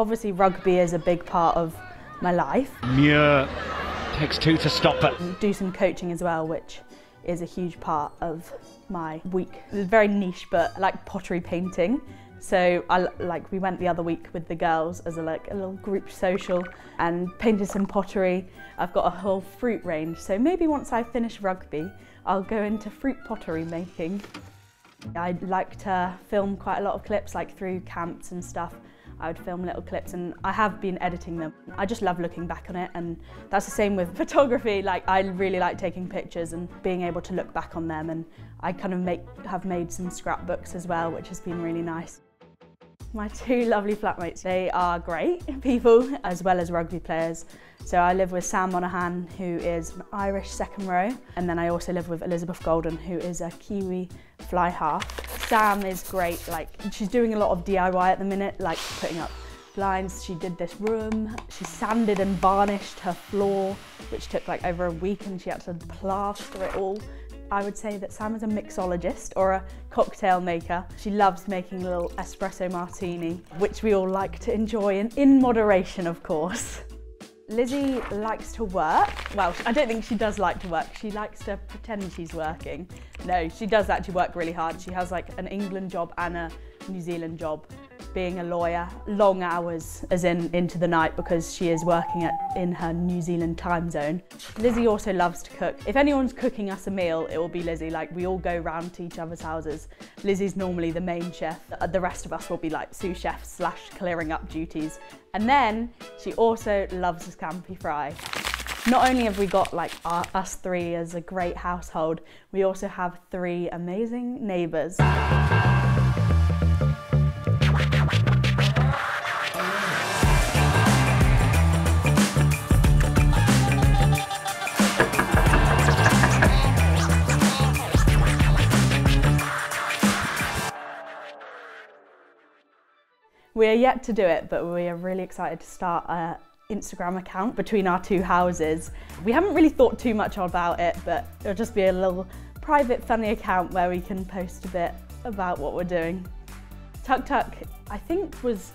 Obviously rugby is a big part of my life. Muir takes two to stop it. Do some coaching as well, which is a huge part of my week. It's very niche, but I like pottery painting. So I like we went the other week with the girls as a like a little group social and painted some pottery. I've got a whole fruit range. So maybe once I finish rugby, I'll go into fruit pottery making. I like to film quite a lot of clips like through camps and stuff. I would film little clips and I have been editing them. I just love looking back on it and that's the same with photography. Like I really like taking pictures and being able to look back on them and I kind of make, have made some scrapbooks as well, which has been really nice. My two lovely flatmates, they are great people as well as rugby players. So I live with Sam Monaghan, who is an Irish second row, and then I also live with Elizabeth Goulden, who is a Kiwi fly half. Sam is great, like she's doing a lot of DIY at the minute, like putting up blinds. She did this room, she sanded and varnished her floor, which took like over a week and she had to plaster it all. I would say that Sam is a mixologist or a cocktail maker. She loves making a little espresso martini, which we all like to enjoy in moderation, of course. Lizzie likes to work. Well, I don't think she does like to work. She likes to pretend she's working. No, she does actually work really hard. She has like an England job and a New Zealand job being a lawyer, long hours as in into the night because she is working at, in her New Zealand time zone. Lizzie also loves to cook. If anyone's cooking us a meal, it will be Lizzie. Like we all go round to each other's houses. Lizzie's normally the main chef. The rest of us will be like sous chefs slash clearing up duties. And then she also loves a scampi fry. Not only have we got like our, us three as a great household, we also have three amazing neighbours. We are yet to do it, but we are really excited to start an Instagram account between our two houses. We haven't really thought too much about it, but it'll just be a little private funny account where we can post a bit about what we're doing. Tuk Tuk, I think, was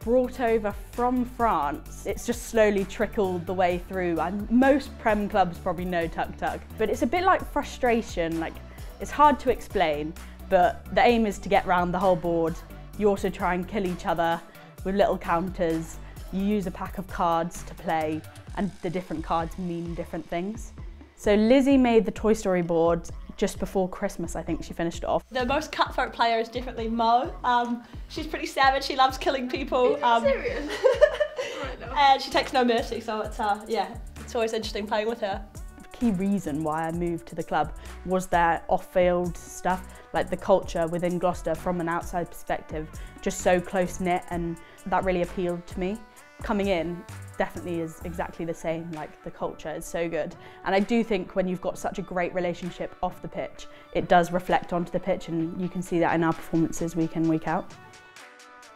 brought over from France. It's just slowly trickled the way through and most Prem clubs probably know Tuk Tuk. But it's a bit like frustration, like it's hard to explain, but the aim is to get round the whole board you also try and kill each other with little counters. You use a pack of cards to play and the different cards mean different things. So Lizzie made the Toy Story board just before Christmas, I think she finished it off. The most cutthroat player is definitely Mo. Um, she's pretty savage, she loves killing people. Um, serious? and she takes no mercy, so it's, uh, yeah, it's always interesting playing with her key reason why I moved to the club was their off-field stuff, like the culture within Gloucester from an outside perspective, just so close-knit and that really appealed to me. Coming in definitely is exactly the same, like the culture is so good. And I do think when you've got such a great relationship off the pitch, it does reflect onto the pitch and you can see that in our performances week in, week out.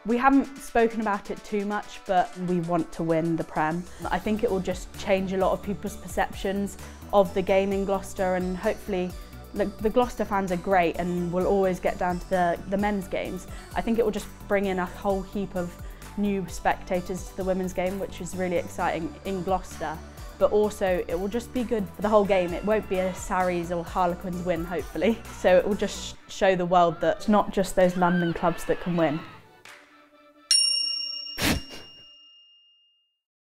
We haven't spoken about it too much, but we want to win the Prem. I think it will just change a lot of people's perceptions of the game in Gloucester and hopefully the, the Gloucester fans are great and will always get down to the, the men's games. I think it will just bring in a whole heap of new spectators to the women's game, which is really exciting in Gloucester. But also it will just be good for the whole game. It won't be a Sarries or Harlequins win, hopefully. So it will just show the world that it's not just those London clubs that can win.